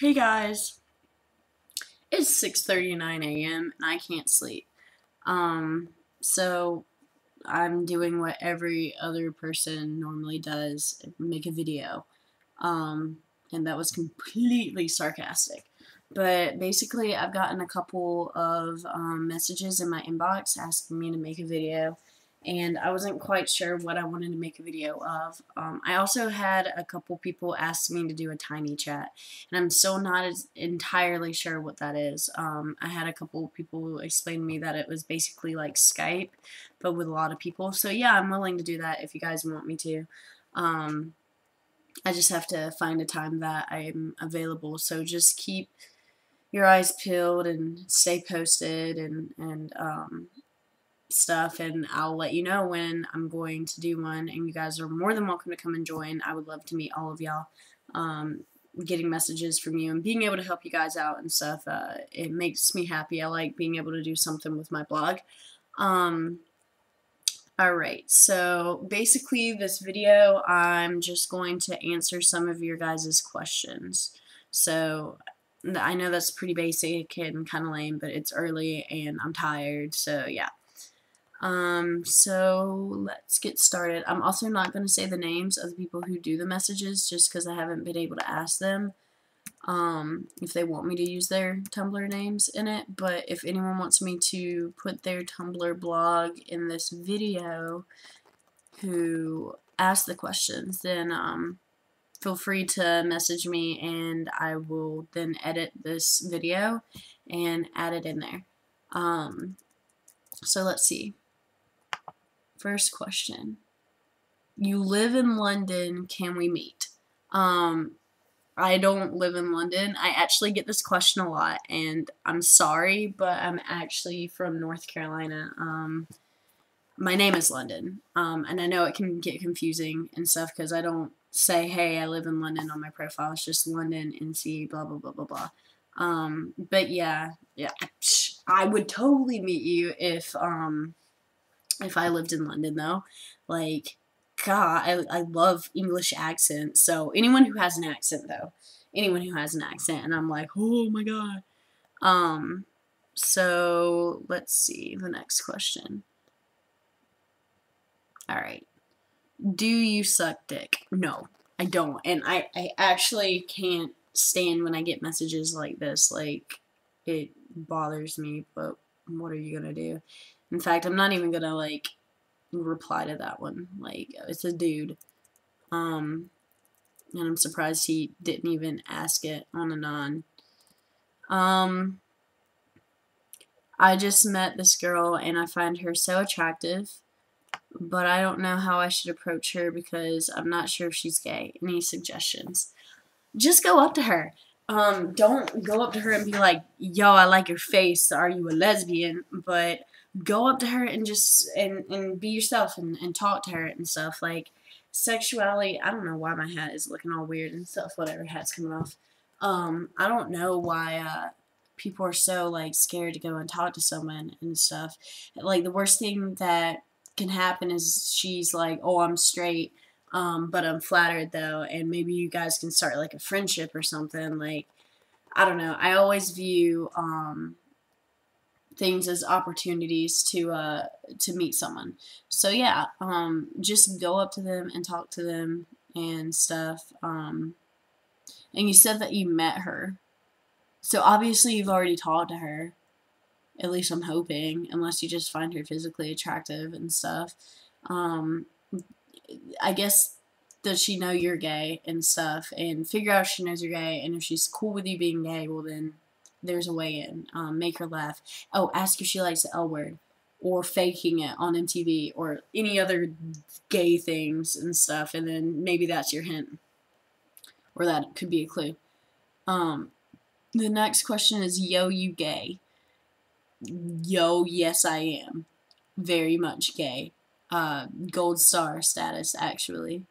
Hey guys, it's 6:39 a.m. and I can't sleep. Um, so I'm doing what every other person normally does, make a video. Um, and that was completely sarcastic. But basically, I've gotten a couple of um, messages in my inbox asking me to make a video and I wasn't quite sure what I wanted to make a video of. Um, I also had a couple people ask me to do a Tinychat, and I'm still not entirely sure what that is. Um, I had a couple people explain to me that it was basically like Skype, but with a lot of people. So yeah, I'm willing to do that if you guys want me to. Um, I just have to find a time that I'm available. So just keep your eyes peeled and stay posted and and um, stuff and I'll let you know when I'm going to do one and you guys are more than welcome to come and join. I would love to meet all of y'all. Um, getting messages from you and being able to help you guys out and stuff, uh, it makes me happy. I like being able to do something with my blog. Um, Alright, so basically this video I'm just going to answer some of your guys' questions. So I know that's pretty basic and kind of lame, but it's early and I'm tired, so yeah. Um, so let's get started. I'm also not going to say the names of the people who do the messages just because I haven't been able to ask them um, if they want me to use their Tumblr names in it. But if anyone wants me to put their Tumblr blog in this video who asked the questions, then um, feel free to message me and I will then edit this video and add it in there. Um, so let's see. First question. You live in London, can we meet? Um, I don't live in London. I actually get this question a lot, and I'm sorry, but I'm actually from North Carolina. Um, my name is London, um, and I know it can get confusing and stuff because I don't say, hey, I live in London on my profile. It's just London, NC, blah, blah, blah, blah, blah. Um, but yeah, yeah, I would totally meet you if, um, if I lived in London though. Like, God, I, I love English accents. So anyone who has an accent though, anyone who has an accent, and I'm like, oh my God. Um, so let's see the next question. All right. Do you suck dick? No, I don't. And I, I actually can't stand when I get messages like this. Like, it bothers me, but what are you going to do? In fact, I'm not even gonna like reply to that one. Like it's a dude. Um and I'm surprised he didn't even ask it on anon. Um I just met this girl and I find her so attractive, but I don't know how I should approach her because I'm not sure if she's gay. Any suggestions? Just go up to her. Um, don't go up to her and be like, yo, I like your face. Are you a lesbian? But go up to her and just and and be yourself and, and talk to her and stuff. Like sexuality i don't know why my hat is looking all weird and stuff whatever hat's coming off. Um i don't know why uh people are so like scared to go and talk to someone and stuff. Like the worst thing that can happen is she's like oh i'm straight um but i'm flattered though and maybe you guys can start like a friendship or something like i don't know. I always view um things as opportunities to uh to meet someone. So yeah, um just go up to them and talk to them and stuff. Um and you said that you met her. So obviously you've already talked to her. At least I'm hoping, unless you just find her physically attractive and stuff. Um I guess does she know you're gay and stuff and figure out if she knows you're gay and if she's cool with you being gay, well then there's a way in. Um, make her laugh. Oh, ask if she likes the L word. Or faking it on MTV or any other gay things and stuff, and then maybe that's your hint. Or that could be a clue. Um, the next question is Yo, you gay? Yo, yes, I am. Very much gay. Uh, gold star status, actually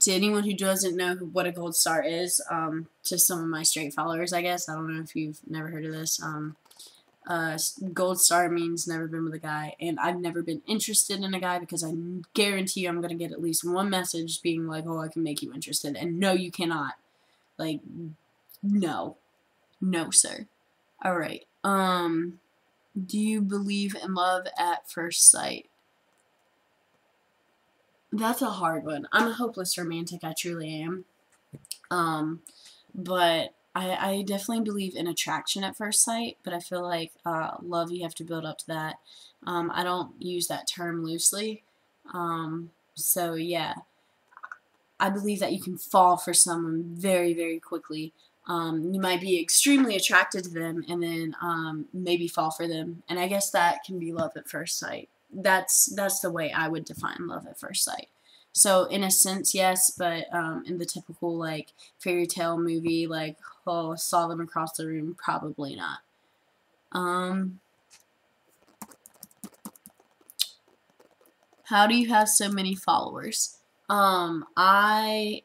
to anyone who doesn't know what a gold star is, um, to some of my straight followers, I guess. I don't know if you've never heard of this. Um, uh, gold star means never been with a guy, and I've never been interested in a guy because I guarantee you I'm going to get at least one message being like, oh, I can make you interested. And no, you cannot. Like, no. No, sir. All right. Um, do you believe in love at first sight? That's a hard one. I'm a hopeless romantic. I truly am. Um, but I, I definitely believe in attraction at first sight, but I feel like uh, love, you have to build up to that. Um, I don't use that term loosely. Um, so, yeah. I believe that you can fall for someone very, very quickly. Um, you might be extremely attracted to them and then um, maybe fall for them. And I guess that can be love at first sight. That's that's the way I would define love at first sight. So in a sense, yes, but um, in the typical like fairy tale movie, like oh saw them across the room, probably not. Um, how do you have so many followers? Um, I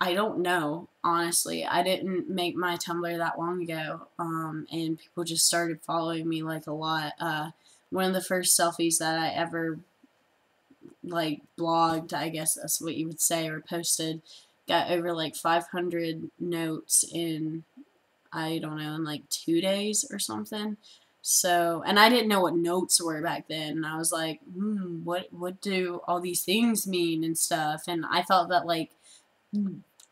I don't know, honestly. I didn't make my Tumblr that long ago, um, and people just started following me like a lot. Uh, one of the first selfies that I ever like blogged, I guess that's what you would say, or posted, got over like 500 notes in, I don't know, in like two days or something. So, and I didn't know what notes were back then. And I was like, hmm, what, what do all these things mean and stuff? And I thought that like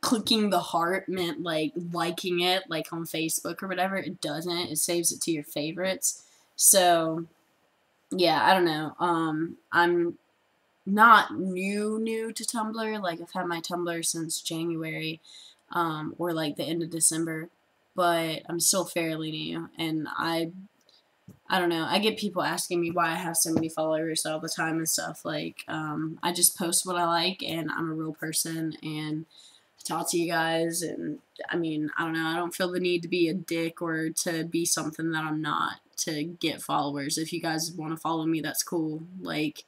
clicking the heart meant like liking it, like on Facebook or whatever. It doesn't. It saves it to your favorites. So, yeah, I don't know. Um, I'm not new new to Tumblr. Like I've had my Tumblr since January, um, or like the end of December, but I'm still fairly new, and I, I don't know. I get people asking me why I have so many followers all the time and stuff. Like, um, I just post what I like, and I'm a real person, and talk to you guys, and I mean, I don't know. I don't feel the need to be a dick or to be something that I'm not to get followers. If you guys want to follow me, that's cool. Like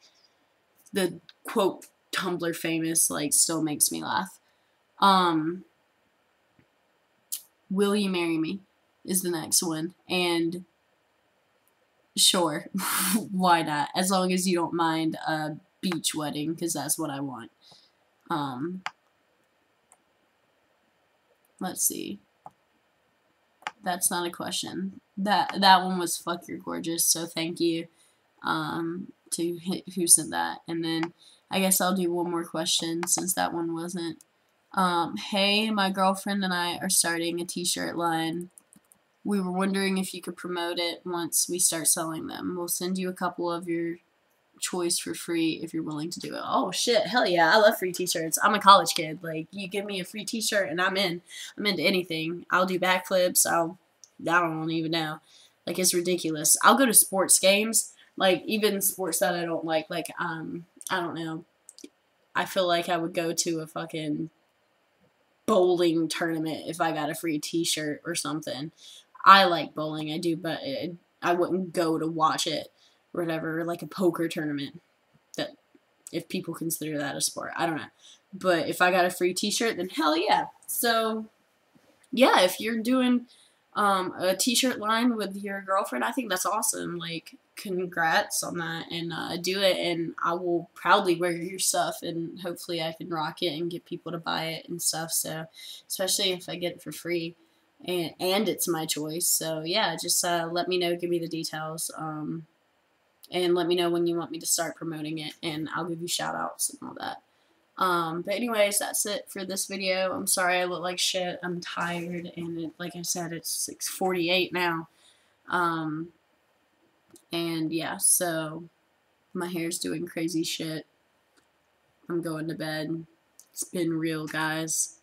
the quote Tumblr famous like still makes me laugh. Um, Will you marry me? Is the next one, and sure, why not? As long as you don't mind a beach wedding, because that's what I want. Um, let's see. That's not a question. That that one was fuck you're gorgeous, so thank you. Um, to who sent that. And then I guess I'll do one more question since that one wasn't. Um, hey, my girlfriend and I are starting a t-shirt line. We were wondering if you could promote it once we start selling them. We'll send you a couple of your choice for free if you're willing to do it. Oh shit, hell yeah, I love free t-shirts. I'm a college kid. Like you give me a free t-shirt and I'm in. I'm into anything. I'll do backflips. I'll I don't even know. Like it's ridiculous. I'll go to sports games like even sports that I don't like, like um, I don't know. I feel like I would go to a fucking bowling tournament if I got a free T-shirt or something. I like bowling, I do, but it, I wouldn't go to watch it whatever, like a poker tournament. That if people consider that a sport, I don't know. But if I got a free T-shirt, then hell yeah. So yeah, if you're doing um, a t-shirt line with your girlfriend, I think that's awesome. Like, congrats on that and uh, do it and I will proudly wear your stuff and hopefully I can rock it and get people to buy it and stuff. So, especially if I get it for free and, and it's my choice. So, yeah, just uh, let me know, give me the details. Um, and let me know when you want me to start promoting it and I'll give you shout outs and all that. Um, but anyways, that's it for this video. I'm sorry I look like shit. I'm tired, and it, like I said, it's 6:48 now. Um, and yeah, so my hair's doing crazy shit. I'm going to bed. It's been real, guys.